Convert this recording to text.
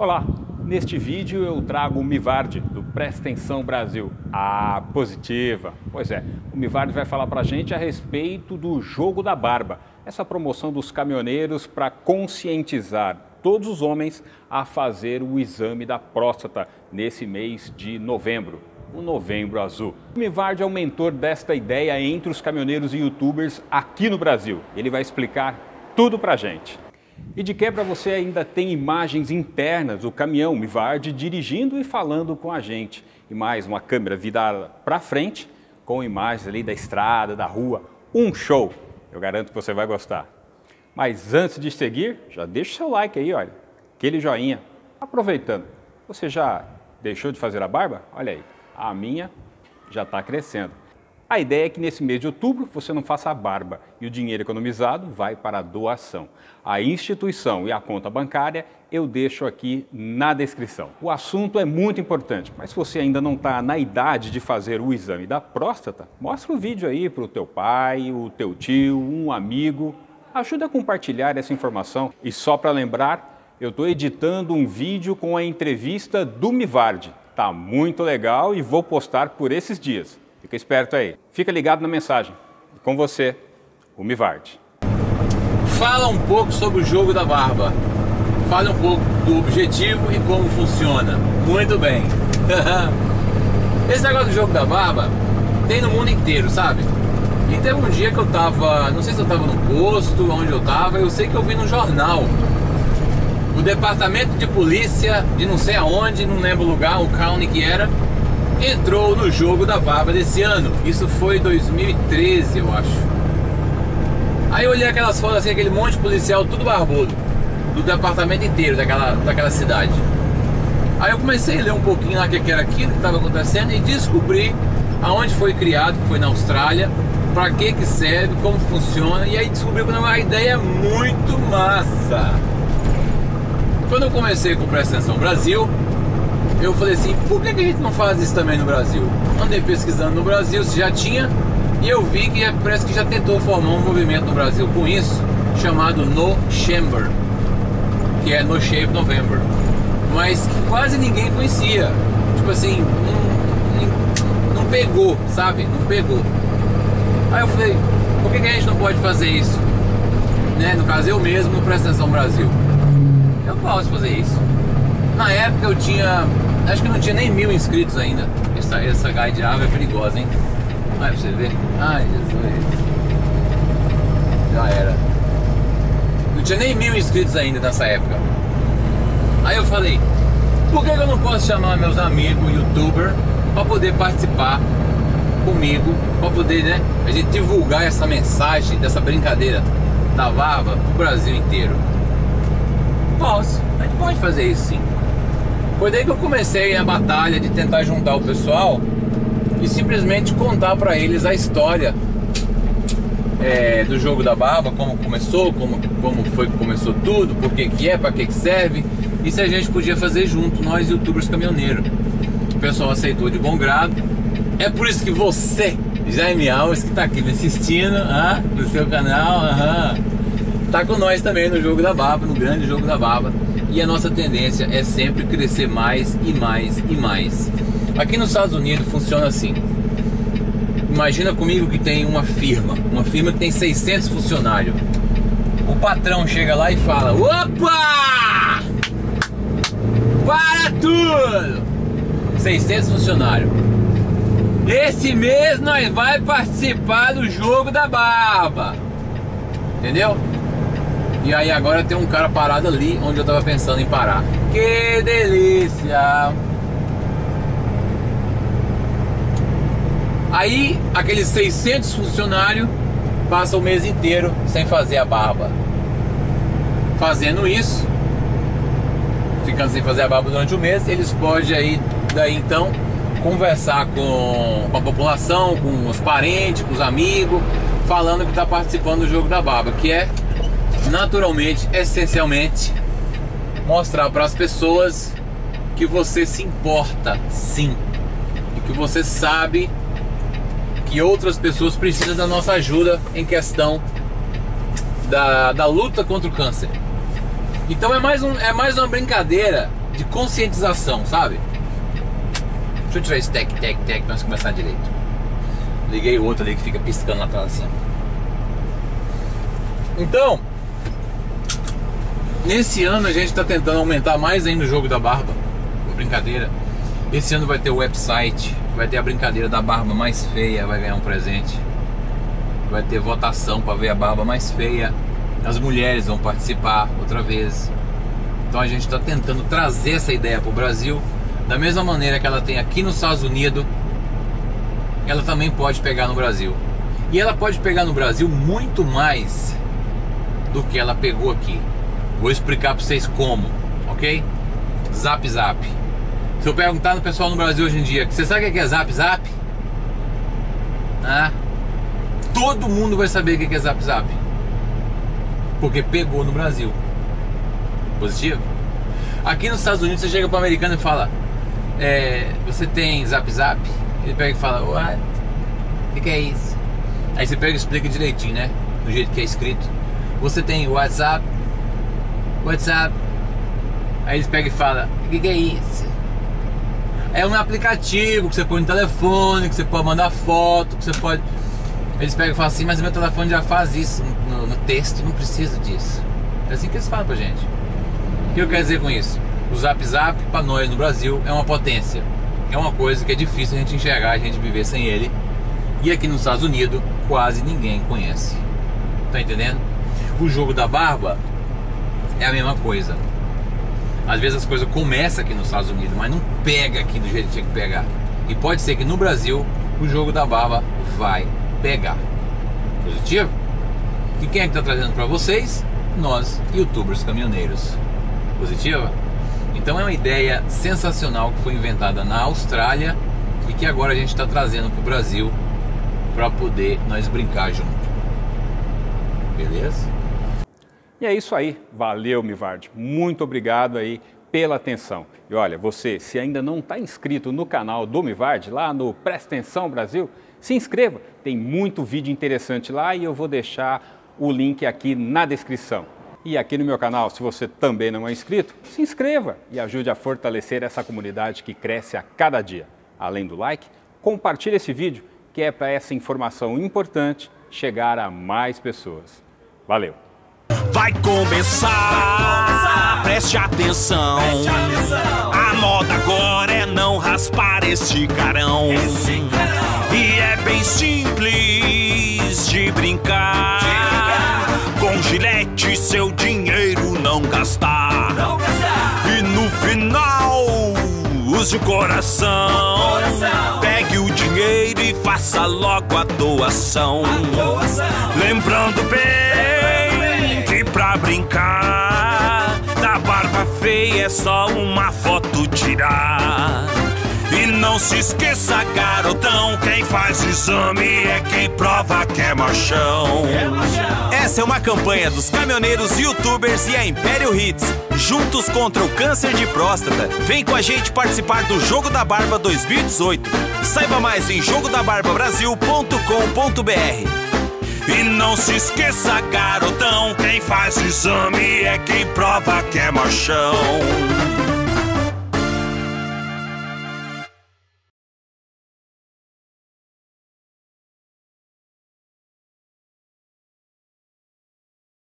Olá, neste vídeo eu trago o Mivard do Presta Atenção Brasil. Ah, positiva! Pois é, o Mivard vai falar para a gente a respeito do Jogo da Barba, essa promoção dos caminhoneiros para conscientizar todos os homens a fazer o exame da próstata nesse mês de novembro, o Novembro Azul. O Mivard é o mentor desta ideia entre os caminhoneiros e youtubers aqui no Brasil. Ele vai explicar tudo para a gente. E de quebra você ainda tem imagens internas do caminhão Mivard dirigindo e falando com a gente. E mais uma câmera virada para frente com imagens ali da estrada, da rua. Um show! Eu garanto que você vai gostar. Mas antes de seguir, já deixa o seu like aí, olha. Aquele joinha. Aproveitando, você já deixou de fazer a barba? Olha aí, a minha já está crescendo. A ideia é que nesse mês de outubro você não faça a barba e o dinheiro economizado vai para a doação. A instituição e a conta bancária eu deixo aqui na descrição. O assunto é muito importante, mas se você ainda não está na idade de fazer o exame da próstata, mostra o vídeo aí para o teu pai, o teu tio, um amigo. Ajuda a compartilhar essa informação. E só para lembrar, eu estou editando um vídeo com a entrevista do Mivard. Tá muito legal e vou postar por esses dias. Fica esperto aí. Fica ligado na mensagem. Com você, o Mivard. Fala um pouco sobre o jogo da barba. Fala um pouco do objetivo e como funciona. Muito bem. Esse negócio do jogo da barba tem no mundo inteiro, sabe? E teve um dia que eu tava, não sei se eu tava no posto, onde eu tava, eu sei que eu vi no jornal. O departamento de polícia de não sei aonde, não lembro o lugar, o county que era, entrou no jogo da barba desse ano. Isso foi 2013, eu acho. Aí eu olhei aquelas fotos assim, aquele monte de policial tudo barbudo, do departamento inteiro daquela, daquela cidade. Aí eu comecei a ler um pouquinho lá o que era aquilo que estava acontecendo e descobri aonde foi criado, que foi na Austrália, para que que serve, como funciona, e aí descobri que é uma ideia muito massa. Quando eu comecei com Presta Atenção Brasil, eu falei assim, por que, a gente não faz isso também no Brasil? Andei pesquisando no Brasil se já tinha e eu vi que parece que já tentou formar um movimento no Brasil com isso, chamado No Chamber, que é No Shave November, mas que quase ninguém conhecia. Tipo assim, não, não pegou, sabe? Não pegou. Aí eu falei, por que, que a gente não pode fazer isso? Né? No caso, eu mesmo no Presta Atenção Brasil. Eu posso fazer isso. Na época eu tinha Acho que não tinha nem mil inscritos ainda. Essa, essa guide água é perigosa, hein? Olha pra você ver. Ai, Jesus. Já era. Não tinha nem mil inscritos ainda nessa época. Aí eu falei, por que eu não posso chamar meus amigos, youtuber, para poder participar comigo, para poder, né, a gente divulgar essa mensagem dessa brincadeira da barba pro Brasil inteiro? Posso, a gente pode fazer isso sim. Foi daí que eu comecei a batalha de tentar juntar o pessoal e simplesmente contar para eles a história é, do jogo da barba, como começou, como, como foi que começou tudo, por que, que é, para que, que serve e se a gente podia fazer junto, nós youtubers caminhoneiros. O pessoal aceitou de bom grado. É por isso que você, Jaime Alves, que está aqui me assistindo ah, no seu canal, ah, tá com nós também no jogo da barba, no grande jogo da barba e a nossa tendência é sempre crescer mais e mais e mais. Aqui nos Estados Unidos funciona assim. Imagina comigo que tem uma firma, uma firma que tem 600 funcionários. O patrão chega lá e fala: "Opa! Para tudo! 600 funcionários. Esse mês nós vai participar do jogo da barba. Entendeu? E aí agora tem um cara parado ali onde eu tava pensando em parar. Que delícia! Aí aqueles 600 funcionários passam o mês inteiro sem fazer a barba. Fazendo isso, ficando sem fazer a barba durante o mês, eles podem aí daí então conversar com, com a população, com os parentes, com os amigos, falando que está participando do jogo da barba, que é naturalmente, essencialmente, mostrar para as pessoas que você se importa, sim, e que você sabe que outras pessoas precisam da nossa ajuda em questão da, da luta contra o câncer. Então é mais, um, é mais uma brincadeira de conscientização, sabe? Deixa eu tirar esse tec, tec, tec nós começar direito. Liguei o outro ali que fica piscando na tela assim. Então, nesse ano a gente está tentando aumentar mais ainda o jogo da barba. Brincadeira. Esse ano vai ter o website, vai ter a brincadeira da barba mais feia, vai ganhar um presente. Vai ter votação para ver a barba mais feia. As mulheres vão participar outra vez. Então a gente está tentando trazer essa ideia para o Brasil da mesma maneira que ela tem aqui nos Estados Unidos, ela também pode pegar no Brasil. E ela pode pegar no Brasil muito mais do que ela pegou aqui. Vou explicar para vocês como, ok? Zap Zap. Se eu perguntar no pessoal no Brasil hoje em dia, você sabe o que é Zap Zap? Ah, todo mundo vai saber o que é Zap Zap. Porque pegou no Brasil. Positivo? Aqui nos Estados Unidos você chega para o americano e fala: é, Você tem Zap Zap? Ele pega e fala: What? O que, que é isso? Aí você pega e explica direitinho, né? Do jeito que é escrito. Você tem WhatsApp? WhatsApp? Aí eles pegam e falam: O que, que é isso? É um aplicativo que você põe no telefone, que você pode mandar foto, que você pode. Eles pegam e falam assim: Mas meu telefone já faz isso no, no texto, não preciso disso. É assim que eles falam pra gente. O que eu quero dizer com isso? O Zap Zap, para nós no Brasil, é uma potência. É uma coisa que é difícil a gente enxergar, a gente viver sem ele. E aqui nos Estados Unidos, quase ninguém conhece. Tá entendendo? O jogo da barba é a mesma coisa. Às vezes as coisas começam aqui nos Estados Unidos, mas não pega aqui do jeito que tinha que pegar. E pode ser que no Brasil o jogo da barba vai pegar. Positivo? E quem é que está trazendo para vocês? Nós, youtubers caminhoneiros. Positiva? Então é uma ideia sensacional que foi inventada na Austrália e que agora a gente está trazendo para o Brasil para poder nós brincar junto. Beleza? E é isso aí. Valeu, Mivard. Muito obrigado aí pela atenção. E olha, você, se ainda não está inscrito no canal do Mivard, lá no Presta Atenção Brasil, se inscreva. Tem muito vídeo interessante lá e eu vou deixar o link aqui na descrição. E aqui no meu canal, se você também não é inscrito, se inscreva e ajude a fortalecer essa comunidade que cresce a cada dia. Além do like, compartilhe esse vídeo, que é para essa informação importante chegar a mais pessoas. Valeu! Vai começar. Preste, atenção. Preste atenção. A moda agora é não raspar este carão. Esse carão. E é bem simples de brincar. De com gilete seu dinheiro não gastar. Não gastar. E no final, use o coração. coração. Pegue o dinheiro e faça logo a doação. A doação. Lembrando bem pra brincar, da barba feia é só uma foto tirar. E não se esqueça, garotão, quem faz exame é quem prova que é machão. Essa é uma campanha dos caminhoneiros, youtubers e a Império Hits, juntos contra o câncer de próstata. Vem com a gente participar do Jogo da Barba 2018. Saiba mais em jogodabarbabrasil.com.br. E não se esqueça, garotão, quem faz exame é quem prova que é machão.